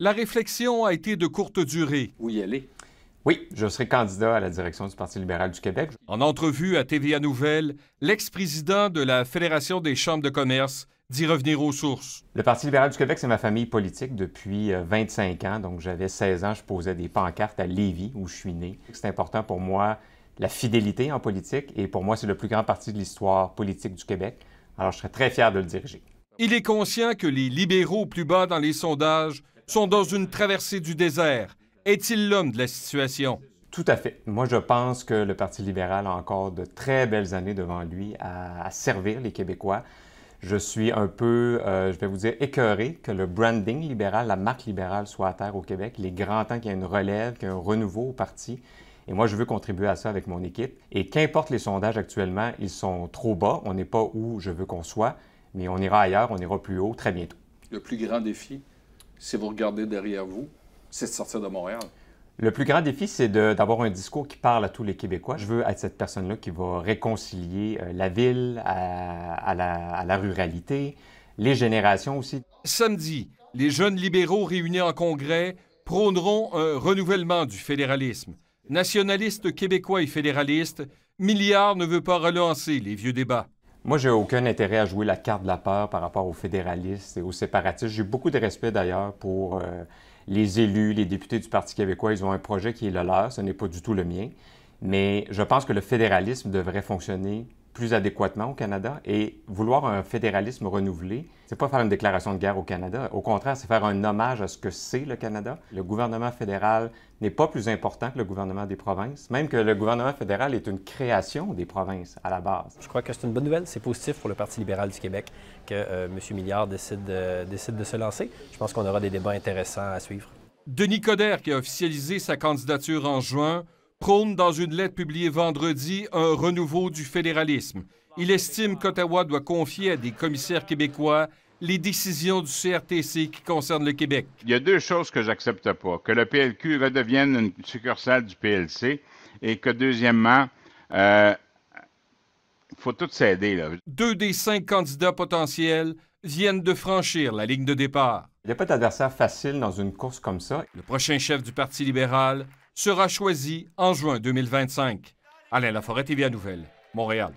La réflexion a été de courte durée. Où y aller? Oui, je serai candidat à la direction du Parti libéral du Québec. En entrevue à TVA Nouvelle, l'ex-président de la Fédération des chambres de commerce dit revenir aux sources. Le Parti libéral du Québec, c'est ma famille politique depuis 25 euh, ans. Donc, j'avais 16 ans, je posais des pancartes à Lévis, où je suis né. C'est important pour moi la fidélité en politique, et pour moi, c'est le plus grand parti de l'histoire politique du Québec. Alors, je serais très fier de le diriger. Il est conscient que les libéraux plus bas dans les sondages sont dans une traversée du désert. Est-il l'homme de la situation? Tout à fait. Moi, je pense que le Parti libéral a encore de très belles années devant lui à, servir les Québécois. Je suis un peu, euh, je vais vous dire, écœuré que le branding libéral, la marque libérale soit à terre au Québec. Il est grand temps qu'il y ait une relève, qu'il y ait un renouveau au parti. Et moi, je veux contribuer à ça avec mon équipe. Et qu'importe les sondages actuellement, ils sont trop bas. On n'est pas où je veux qu'on soit, mais on ira ailleurs, on ira plus haut très bientôt. Le plus grand défi, si vous regardez derrière vous, c'est de sortir de Montréal. Le plus grand défi, c'est d'avoir un discours qui parle à tous les Québécois. Je veux être cette personne-là qui va réconcilier euh, la ville à, la, ruralité, les générations aussi. Samedi, les jeunes libéraux réunis en congrès prôneront un renouvellement du fédéralisme. Nationalistes québécois et fédéralistes, Milliard ne veut pas relancer les vieux débats. Moi, j'ai aucun intérêt à jouer la carte de la peur par rapport aux fédéralistes et aux séparatistes. J'ai beaucoup de respect d'ailleurs pour euh, les élus, les députés du Parti québécois. Ils ont un projet qui est le leur, ce n'est pas du tout le mien. Mais je pense que le fédéralisme devrait fonctionner plus adéquatement au Canada et vouloir un fédéralisme renouvelé, c'est pas faire une déclaration de guerre au Canada. Au contraire, c'est faire un hommage à ce que c'est le Canada. Le gouvernement fédéral n'est pas plus important que le gouvernement des provinces, même que le gouvernement fédéral est une création des provinces à la base. Je crois que c'est une bonne nouvelle. C'est positif pour le Parti libéral du Québec que euh, M. Milliard décide de, décide de se lancer. Je pense qu'on aura des débats intéressants à suivre. Denis Coderre, qui a officialisé sa candidature en juin, prône dans une lettre publiée vendredi un renouveau du fédéralisme. Il estime qu'Ottawa doit confier à des commissaires québécois les décisions du CRTC qui concernent le Québec. Il y a deux choses que j'accepte pas. Que le PLQ redevienne une succursale du PLC et que, deuxièmement, il euh, faut tout s'aider. Deux des cinq candidats potentiels viennent de franchir la ligne de départ. Il n'y a pas d'adversaire facile dans une course comme ça. Le prochain chef du Parti libéral sera choisi en juin 2025. Alain Laforêt, TVA Nouvelle, Montréal.